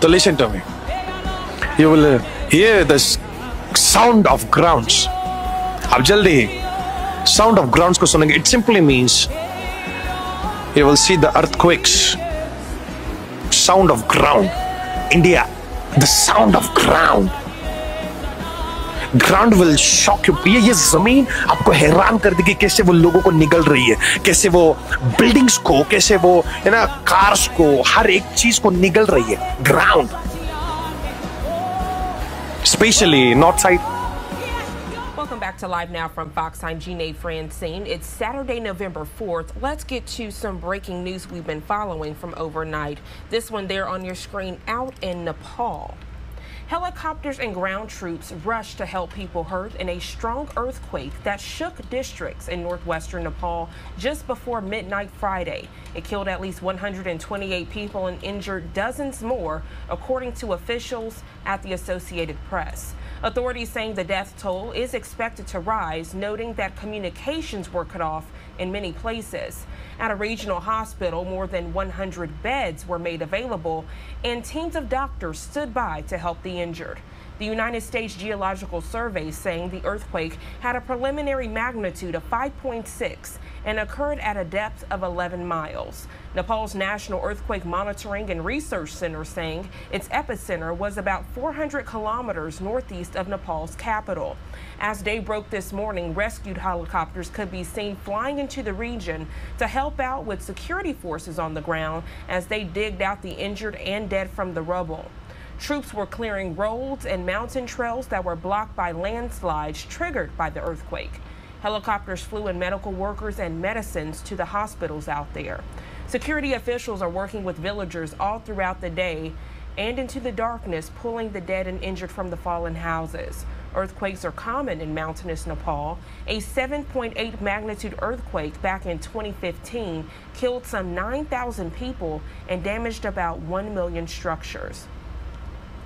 So listen to me. You will uh, hear the s- sound of grounds. अब जल्दी sound of grounds को सुनेंगे. It simply means you will see the earthquakes. Sound of ground. India, the sound of ground. Ground will shock you ये ये ज़मीन आपको हैरान कर देगी कैसे वो लोगों को निगल रही है कैसे वो बिल्डिंग्स को कैसे वो है ना कार्स को हर एक चीज़ को निगल रही है ground specially north side Welcome back to Live Now from Fox. I'm Jeanne Francine. It's Saturday, November 4th. Let's get to some breaking news we've been following from overnight. This one there on your screen out in Nepal. Helicopters and ground troops rushed to help people hurt in a strong earthquake that shook districts in northwestern Nepal just before midnight Friday. It killed at least 128 people and injured dozens more, according to officials at the Associated Press. Authorities saying the death toll is expected to rise, noting that communications were cut off in many places. At a regional hospital, more than 100 beds were made available, and teams of doctors stood by to help the injured. The United States Geological Survey saying the earthquake had a preliminary magnitude of 5.6 and occurred at a depth of 11 miles. Nepal's National Earthquake Monitoring and Research Center saying its epicenter was about 400 kilometers northeast of Nepal's capital. As day broke this morning, rescued helicopters could be seen flying into the region to help out with security forces on the ground as they digged out the injured and dead from the rubble. Troops were clearing roads and mountain trails that were blocked by landslides triggered by the earthquake. Helicopters flew in medical workers and medicines to the hospitals out there. Security officials are working with villagers all throughout the day and into the darkness, pulling the dead and injured from the fallen houses. Earthquakes are common in mountainous Nepal. A 7.8 magnitude earthquake back in 2015 killed some 9,000 people and damaged about 1 million structures.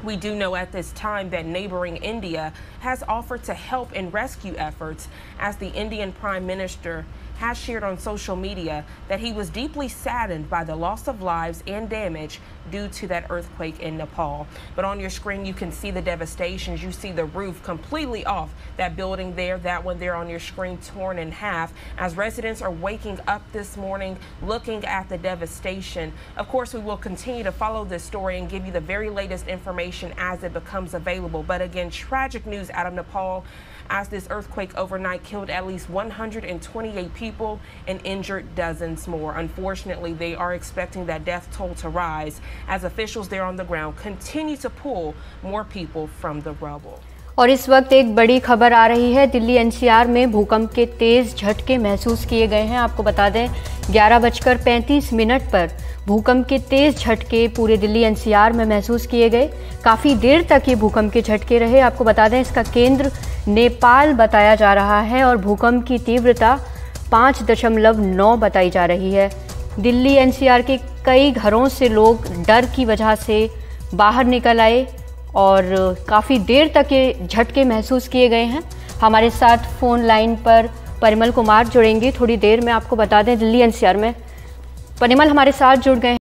We do know at this time that neighboring India has offered to help in rescue efforts as the Indian Prime Minister has shared on social media that he was deeply saddened by the loss of lives and damage due to that earthquake in Nepal. But on your screen, you can see the devastations. You see the roof completely off that building there, that one there on your screen torn in half as residents are waking up this morning looking at the devastation. Of course, we will continue to follow this story and give you the very latest information as it becomes available. But again, tragic news out of Nepal as this earthquake overnight killed at least 128 people and injured dozens more. Unfortunately, they are expecting that death toll to rise as officials there on the ground continue to pull more people from the rubble. और इस वक्त एक बड़ी खबर आ रही है। Delhi NCR में भूकंप के तेज झटके महसूस किए गए हैं। आपको बता दें, ग्यारह बजकर पैंतीस मिनट पर भूकंप के तेज झटके पूरे दिल्ली एनसीआर में महसूस किए गए। काफ़ी देर तक ये भूकंप के झटके रहे। आपको बता दें, इसका केंद्र नेपाल बताया जा रहा है और भूकंप की तीव्रता पाँच दशमलव नौ बताई जा रही है। दिल्ली एनसीआर के कई घरों से लोग डर की वजह से बाहर निकल आए। और काफ़ी देर तक ये झटके महसूस किए गए हैं। हमारे साथ फ़ोन लाइन पर परिमल कुमार जुड़ेंगे। थोड़ी देर में आपको बता दें, दिल्ली एनसीआर में परिमल हमारे साथ जुड़ गए हैं।